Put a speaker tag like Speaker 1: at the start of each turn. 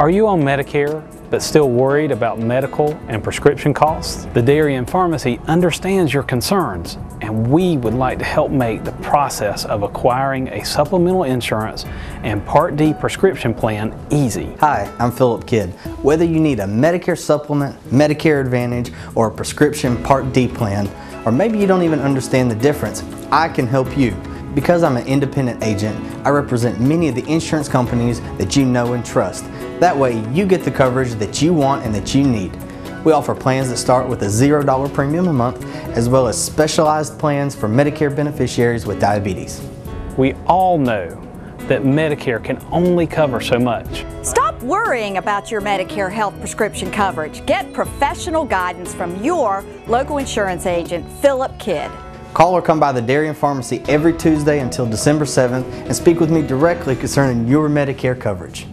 Speaker 1: Are you on Medicare but still worried about medical and prescription costs? The Darien Pharmacy understands your concerns and we would like to help make the process of acquiring a supplemental insurance and Part D prescription plan easy.
Speaker 2: Hi, I'm Philip Kidd. Whether you need a Medicare supplement, Medicare Advantage, or a prescription Part D plan, or maybe you don't even understand the difference, I can help you. Because I'm an independent agent, I represent many of the insurance companies that you know and trust. That way, you get the coverage that you want and that you need. We offer plans that start with a $0 premium a month, as well as specialized plans for Medicare beneficiaries with diabetes.
Speaker 1: We all know that Medicare can only cover so much.
Speaker 3: Stop worrying about your Medicare health prescription coverage. Get professional guidance from your local insurance agent, Philip Kidd.
Speaker 2: Call or come by the Darien Pharmacy every Tuesday until December 7th and speak with me directly concerning your Medicare coverage.